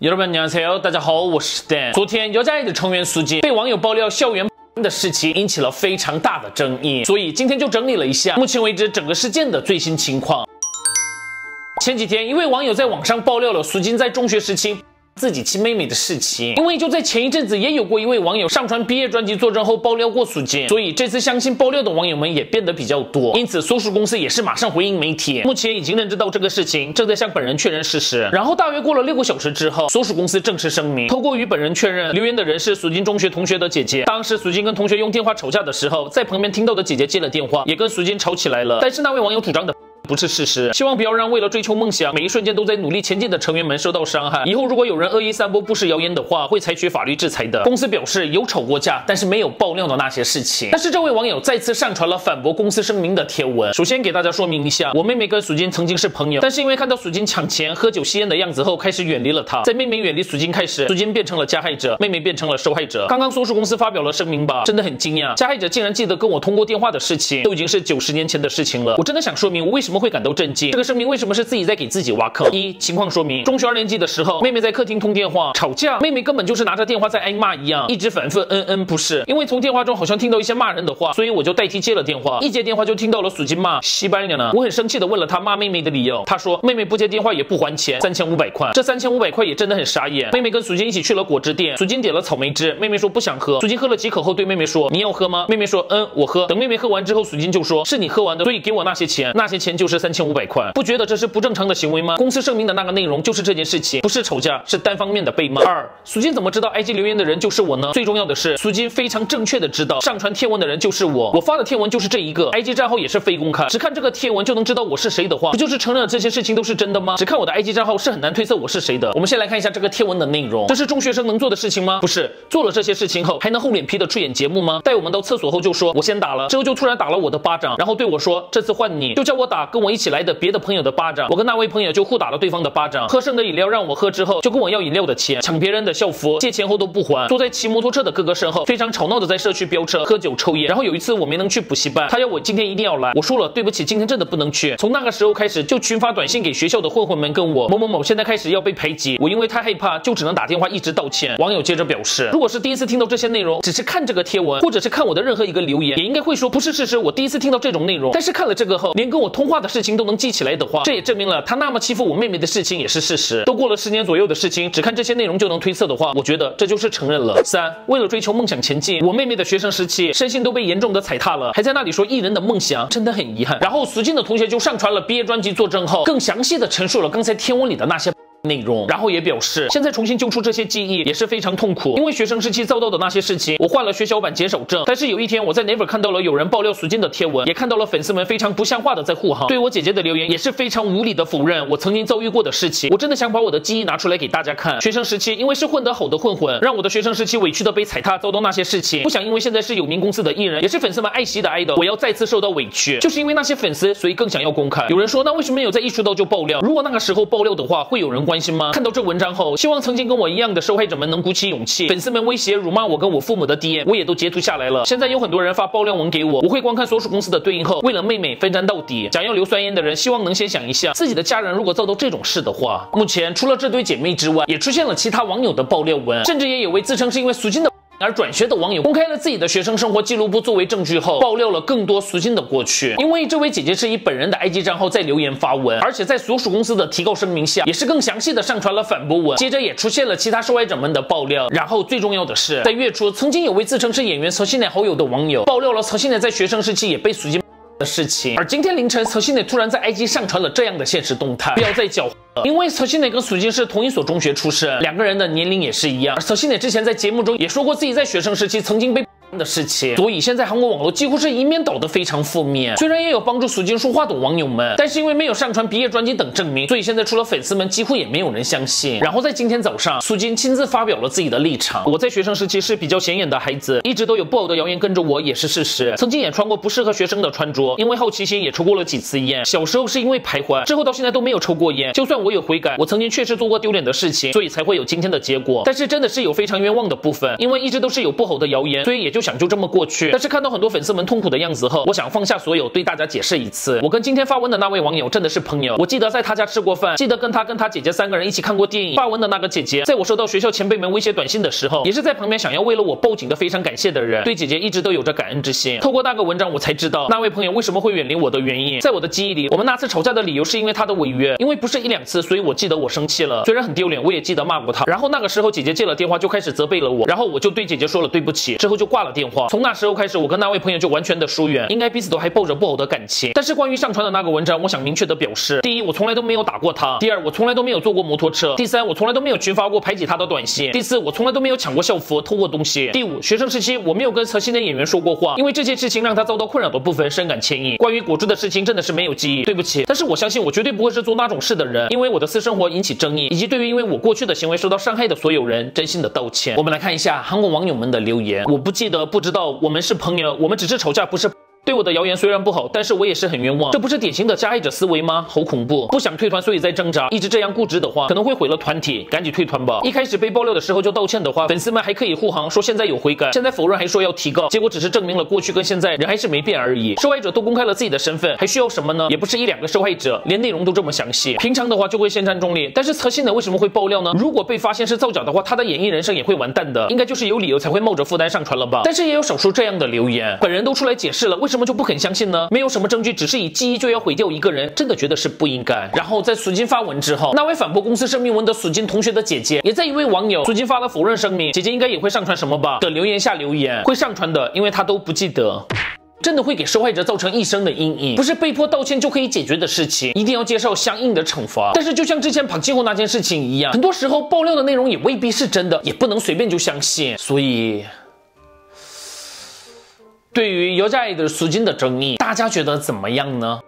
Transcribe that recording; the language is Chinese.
여러분안녕하세요，大家好，我是 Dan。昨天姚家爱的成员苏金被网友爆料校园的事情，引起了非常大的争议，所以今天就整理了一下目前为止整个事件的最新情况。前几天，一位网友在网上爆料了苏金在中学时期。 自己亲妹妹的事情，因为就在前一阵子，也有过一位网友上传毕业专辑作证后爆料过苏金，所以这次相信爆料的网友们也变得比较多。因此，所属公司也是马上回应媒体，目前已经认知到这个事情，正在向本人确认事实。然后大约过了六个小时之后，所属公司正式声明，透过与本人确认，留言的人是苏金中学同学的姐姐。当时苏金跟同学用电话吵架的时候，在旁边听到的姐姐接了电话，也跟苏金吵起来了。但是那位网友主张的。不是事实，希望不要让为了追求梦想，每一瞬间都在努力前进的成员们受到伤害。以后如果有人恶意散播不实谣言的话，会采取法律制裁的。公司表示有吵过架，但是没有爆料的那些事情。但是这位网友再次上传了反驳公司声明的贴文。首先给大家说明一下，我妹妹跟苏金曾经是朋友，但是因为看到苏金抢钱、喝酒、吸烟的样子后，开始远离了他。在妹妹远离苏金开始，苏金变成了加害者，妹妹变成了受害者。刚刚所属公司发表了声明吧，真的很惊讶，加害者竟然记得跟我通过电话的事情，都已经是九十年前的事情了。我真的想说明我为什么么会感到震惊。这个声明为什么是自己在给自己挖坑？一情况说明，中学二年级的时候，妹妹在客厅通电话吵架，妹妹根本就是拿着电话在挨骂一样，一直反复嗯嗯不是，因为从电话中好像听到一些骂人的话，所以我就代替接了电话。一接电话就听到了苏金骂西班牙呢，我很生气的问了他骂妹妹的理由，他说妹妹不接电话也不还钱，三千五百块，这三千五百块也真的很傻眼。妹妹跟苏金一起去了果汁店，苏金点了草莓汁，妹妹说不想喝，苏金喝了几口后对妹妹说你要喝吗？妹妹说嗯我喝。等妹妹喝完之后，苏金就说是你喝完的，所以给我那些钱，那些钱就就是三千五百块，不觉得这是不？正常的行为吗？公司声明的那个内容就是这件事情，不是吵架，是单方面的被骂。二，苏金怎么知道 IG 留言的人就是我呢？最重要的是，苏金非常正确的知道上传贴文的人就是我，我发的贴文就是这一个，IG 账号也是非公开，只看这个贴文就能知道我是谁的话，不就是承认了这些事情都是真的吗？只看我的 IG 账号是很难推测我是谁的。我们先来看一下这个贴文的内容，这是中学生能做的事情吗？不是，做了这些事情后还能厚脸皮的出演节目吗？带我们到厕所后就说我先打了，之后就突然打了我的巴掌，然后对我说这次换你，就叫我打跟我一起来的别的朋友的巴掌，我跟那位朋友就。互打了对方的巴掌，喝剩的饮料让我喝之后，就跟我要饮料的钱，抢别人的校服，借钱后都不还，坐在骑摩托车的哥哥身后，非常吵闹的在社区飙车、喝酒、抽烟。然后有一次我没能去补习班，他要我今天一定要来，我说了对不起，今天真的不能去。从那个时候开始，就群发短信给学校的混混们，跟我某某某现在开始要被排挤，我因为太害怕，就只能打电话一直道歉。网友接着表示，如果是第一次听到这些内容，只是看这个贴文，或者是看我的任何一个留言，也应该会说不是事实。我第一次听到这种内容，但是看了这个后，连跟我通话的事情都能记起来的话，这也证明了他那么欺负我妹妹的事情。也是事实，都过了十年左右的事情，只看这些内容就能推测的话，我觉得这就是承认了。三，为了追求梦想前进，我妹妹的学生时期身心都被严重的踩踏了，还在那里说艺人的梦想，真的很遗憾。然后苏静的同学就上传了毕业专辑作证后，更详细的陈述了刚才天文里的那些。内容，然后也表示，现在重新揪出这些记忆也是非常痛苦，因为学生时期遭到的那些事情，我患了血小板减少症。但是有一天，我在 Never 看到了有人爆料苏金的贴文，也看到了粉丝们非常不像话的在护航，对我姐姐的留言也是非常无理的否认我曾经遭遇过的事情。我真的想把我的记忆拿出来给大家看。学生时期，因为是混得好的混混，让我的学生时期委屈的被踩踏，遭到那些事情。不想因为现在是有名公司的艺人，也是粉丝们爱惜的爱豆，我要再次受到委屈，就是因为那些粉丝，所以更想要公开。有人说，那为什么没有在一出道就爆料？如果那个时候爆料的话，会有人关关心吗？看到这文。章后，希望曾经跟我一样的受害者们能鼓起勇气。粉丝们威胁辱骂我跟我父母的 DM，我也都截图下来了。现在有很多人发爆料文给我，我会观看所属公司的对应后，为了妹妹奋战到底。想要硫酸烟的人，希望能先想一下自己的家人如果遭到这种事的话。目前除了这对姐妹之外，也出现了其他网友的爆料文，甚至也有位自称是因为苏金的。而转学的网友公开了自己的学生生活记录簿作为证据后，爆料了更多苏金的过去。因为这位姐姐是以本人的 IG 账号在留言发文，而且在所属公司的提告声明下，也是更详细的上传了反驳文。接着也出现了其他受害者们的爆料。然后最重要的是，在月初，曾经有位自称是演员曹新乃好友的网友爆料了曹新乃在学生时期也被苏金的事情。而今天凌晨，曹新乃突然在 IG 上传了这样的现实动态，不要再搅。因为曹新磊跟苏静是同一所中学出身，两个人的年龄也是一样。而曹新磊之前在节目中也说过自己在学生时期曾经被。的事情，所以现在韩国网络几乎是一面倒的非常负面。虽然也有帮助苏金说话的网友们，但是因为没有上传毕业专辑等证明，所以现在除了粉丝们，几乎也没有人相信。然后在今天早上，苏金亲自发表了自己的立场：我在学生时期是比较显眼的孩子，一直都有不好的谣言跟着我，也是事实。曾经也穿过不适合学生的穿着，因为好奇心也抽过了几次烟。小时候是因为徘徊，之后到现在都没有抽过烟。就算我有悔改，我曾经确实做过丢脸的事情，所以才会有今天的结果。但是真的是有非常冤枉的部分，因为一直都是有不好的谣言，所以也就。想就这么过去。但是看到很多粉丝们痛苦的样子后，我想放下所有，对大家解释一次，我跟今天发文的那位网友真的是朋友。我记得在他家吃过饭，记得跟他跟他姐姐三个人一起看过电影。发文的那个姐姐，在我收到学校前辈们威胁短信的时候，也是在旁边想要为了我报警的，非常感谢的人。对姐姐一直都有着感恩之心。透过那个文章，我才知道那位朋友为什么会远离我的原因。在我的记忆里，我们那次吵架的理由是因为他的违约，因为不是一两次，所以我记得我生气了，虽然很丢脸，我也记得骂过他。然后那个时候姐姐接了电话就开始责备了我，然后我就对姐姐说了对不起，之后就挂了电话。从那时候开始，我跟那位朋友就完全的疏远，应该彼此都还抱着不好的感情。但是关于上传的那个文章，我想明确的表示：第一，我从来都没有打过他；第二，我从来都没有坐过摩托车；第三，我从来都没有群发过排挤他的短信；第四，我从来都没有抢过校服、偷过东西；第五，学生时期我没有跟核心的演员说过话，因为这件事情让他遭到困扰的部分深感歉意。关于果汁的事情，真的是没有记忆，对不起。但是我相信我绝对不会是做那种事的人，因为我的私生活引起争议，以及对于因为我过去的行为受到伤害的所有人，真心的道歉。我们来看一下韩国网友们的留言，我不记得，不知道，我们是朋友，我们只是吵架，不是。对我的谣言虽然不好，但是我也是很冤枉。这不是典型的加害者思维吗？好恐怖！不想退团，所以在挣扎。一直这样固执的话，可能会毁了团体。赶紧退团吧！一开始被爆料的时候就道歉的话，粉丝们还可以护航，说现在有悔改。现在否认还说要提高，结果只是证明了过去跟现在人还是没变而已。受害者都公开了自己的身份，还需要什么呢？也不是一两个受害者，连内容都这么详细。平常的话就会先占中立，但是侧信的为什么会爆料呢？如果被发现是造假的话，他的演艺人生也会完蛋的。应该就是有理由才会冒着负担上传了吧？但是也有少数这样的留言，本人都出来解释了，为什么为什么就不肯相信呢？没有什么证据，只是以记忆就要毁掉一个人，真的觉得是不应该。然后在苏金发文之后，那位反驳公司声明文的苏金同学的姐姐，也在一位网友苏金发了否认声明，姐姐应该也会上传什么吧的留言下留言，会上传的，因为她都不记得，真的会给受害者造成一生的阴影，不是被迫道歉就可以解决的事情，一定要接受相应的惩罚。但是就像之前庞继后那件事情一样，很多时候爆料的内容也未必是真的，也不能随便就相信，所以。对于有在的赎金的争议，大家觉得怎么样呢？